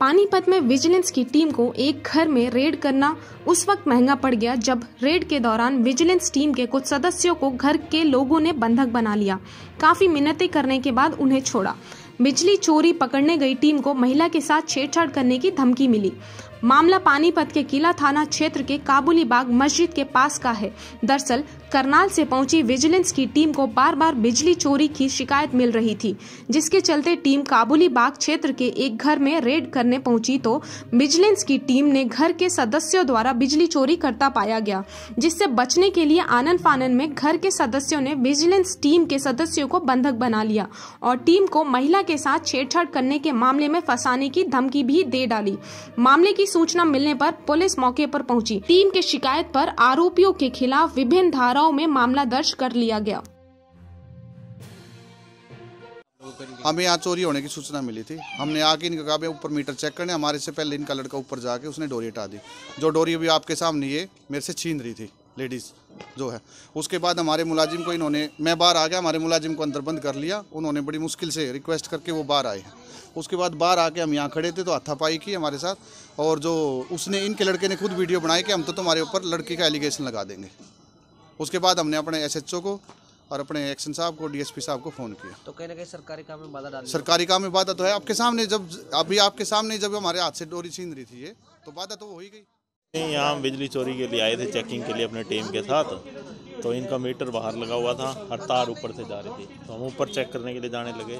पानीपत में विजिलेंस की टीम को एक घर में रेड करना उस वक्त महँगा पड़ गया जब रेड के दौरान विजिलेंस टीम के कुछ सदस्यों को घर के लोगों ने बंधक बना लिया। काफ़ी मिन्नतें करने के बाद उन्हें छोड़ा। बिजली चोरी पकड़ने गई टीम को महिला के साथ छेड़छाड़ करने की धमकी मिली। मामला पानीपत के किला थाना क्षेत्र के काबुली बाग मस्जिद के पास का है। दरअसल, करनाल से पहुँची विजिलेंस की टीम को बार बार बिजली चोरी की शिकायत मिल रही थी, जिसके चलते टीम काबुली बाग क्षेत्र के एक घर में रेड करने पहुँची तो विजिलेंस की टीम ने घर के सदस्यों द्वारा बिजली चोरी करता पाया गया, जिससे बचने के लिए आनंद फानन में घर के सदस्यों ने विजिलेंस टीम के सदस्यों को बंधक बना लिया और टीम को महिला के साथ छेड़छाड़ करने के मामले में फंसाने की धमकी भी दे डाली। मामले की सूचना मिलने पर पुलिस मौके पर पहुँची। टीम के शिकायत पर आरोपियों के खिलाफ विभिन्न धाराओं में मामला दर्ज कर लिया गया। हमें यहाँ चोरी होने की सूचना मिली थी। हमने आके इनके कहा ऊपर मीटर चेक करने, हमारे से पहले इनका लड़का ऊपर जाके उसने डोरी हटा दी। जो डोरी अभी आपके सामने ये मेरे से छीन रही थी। लेडीज़ जो है। उसके बाद हमारे मुलाजिम को इन्होंने मैं बाहर आ गया हमारे मुलाजिम को अंदर बंद कर लिया। उन्होंने बड़ी मुश्किल से रिक्वेस्ट करके वो बाहर आए हैं। उसके बाद बाहर आके हम यहाँ खड़े थे तो हाथापाई की हमारे साथ। और जो उसने इनके लड़के ने खुद वीडियो बनाई कि हम तो तुम्हारे ऊपर लड़की का एलिगेशन लगा देंगे। उसके बाद हमने अपने एसएचओ को और अपने एक्शन साहब को डीएसपी साहब को फ़ोन किया। तो कहीं ना कहीं सरकारी काम में बाधा डाली सरकारी काम में बाधा तो है। आपके सामने जब अभी आपके सामने जब हमारे हाथ से डोरी छीन रही थी ये तो बाधा तो हो ही गई। यहाँ बिजली चोरी के लिए आए थे चेकिंग के लिए अपने टीम के साथ। तो इनका मीटर बाहर लगा हुआ था, हर तार ऊपर से जा रही थी। तो हम ऊपर चेक करने के लिए जाने लगे।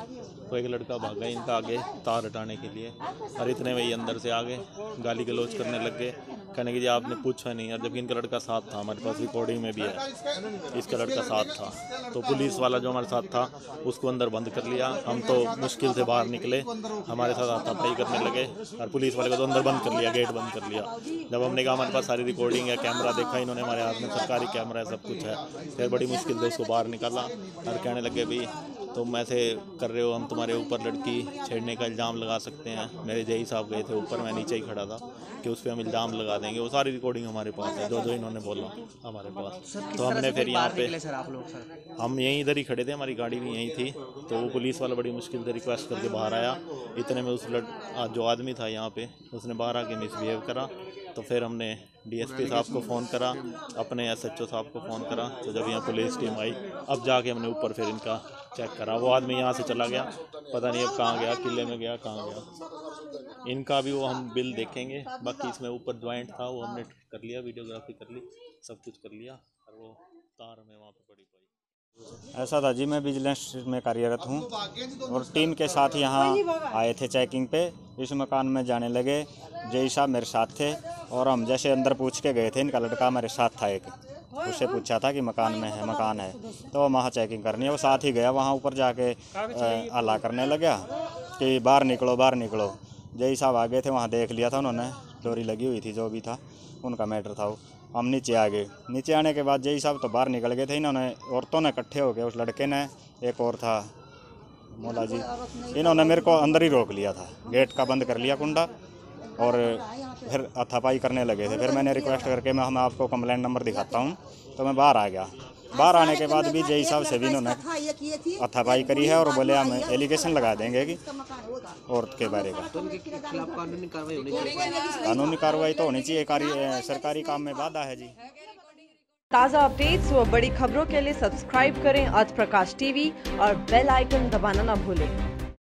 तो एक लड़का भागा इनका आगे तार हटाने के लिए। और इतने में ही अंदर से आ गए गाली गलौज करने लग गए। कहने के जी आपने पूछा नहीं, और जबकि इनका लड़का साथ था, हमारे पास रिकॉर्डिंग में भी है। इसका लड़का साथ था। तो पुलिस वाला जो हमारे साथ था, उसको अंदर बंद कर लिया। हम तो मुश्किल से बाहर निकले, हमारे साथ हाथापाई करने लगे, और पुलिस वाले को तो अंदर बंद कर लिया गेट बंद कर लिया। जब हमने कहा, हमारे पास सारी रिकॉर्डिंग है कैमरा देखा, इन्होंने हमारे हाथ में सरकारी कैमरा है, सब कुछ है। फिर बड़ी मुश्किल से उसको बाहर निकाला, और कहने लगे, भाई तुम ऐसे कर रहे हो हम तुम्हारे ऊपर लड़की छेड़ने का इल्ज़ाम लगा सकते हैं। मेरे जई साहब गए थे ऊपर मैं नीचे ही खड़ा था कि उस पर हम इल्ज़ाम लगा देंगे। वो सारी रिकॉर्डिंग हमारे पास है जो जो इन्होंने बोला हमारे पास। तो हमने फिर यहाँ पे सर आप लोग सर? हम यहीं इधर ही खड़े थे हमारी गाड़ी भी यहीं थी। तो वो पुलिस वाला बड़ी मुश्किल से रिक्वेस्ट करके बाहर आया। इतने में उस लड़ जो आदमी था यहाँ पे उसने बाहर आके मिसबिहेव करा। तो फिर हमने डीएसपी साहब को फ़ोन करा अपने एसएचओ साहब को फ़ोन करा तो जब यहाँ पुलिस टीम आई अब जाके हमने ऊपर फिर इनका चेक करा। वो आदमी यहाँ से चला गया पता नहीं अब कहाँ गया किले में गया कहाँ गया। इनका भी वो हम बिल देखेंगे बाकी इसमें ऊपर ज्वाइंट था वो हमने कर लिया वीडियोग्राफी कर ली सब कुछ कर लिया और वो तार हमें वहाँ पर पड़ी पाई ऐसा था जी, मैं विजिलेंस में कार्यरत हूँ और टीम के साथ यहाँ आए थे चेकिंग पे। इस मकान में जाने लगे। जय साहब मेरे साथ थे और हम जैसे अंदर पूछ के गए थे, इनका लड़का मेरे साथ था एक। उससे पूछा था कि मकान में है, मकान है। तो वहाँ चेकिंग करनी है वो साथ ही गया। वहाँ ऊपर जाके हल्ला करने लगा कि बाहर निकलो बाहर निकलो। जय साहब आ गए थे, वहाँ देख लिया था उन्होंने। डोरी लगी हुई थी, जो भी था, उनका मैटर था वो। हम नीचे आ गए। नीचे आने के बाद जई साहब तो बाहर निकल गए थे, इन्होंने औरतों ने इकट्ठे हो गए उस लड़के ने एक और था मौला जी इन्होंने मेरे को अंदर ही रोक लिया था। गेट का बंद कर लिया कुंडा और फिर हथापाई करने लगे थे। फिर मैंने रिक्वेस्ट करके मैं हमें आपको कंप्लेंट नंबर दिखाता हूँ। तो मैं बाहर आ गया। बाहर आने के बाद भी जय साहब से भी इन्होंने हथापाई करी है और बोले हम एलिगेशन लगा देंगे कि औरत के बारे का। तो कानूनी कार्रवाई होनी चाहिए। कानूनी कार्रवाई तो होनी चाहिए सरकारी काम में बाधा है जी। ताज़ा अपडेट्स और बड़ी खबरों के लिए सब्सक्राइब करें आज प्रकाश टीवी और बेल आइकन दबाना न भूलें।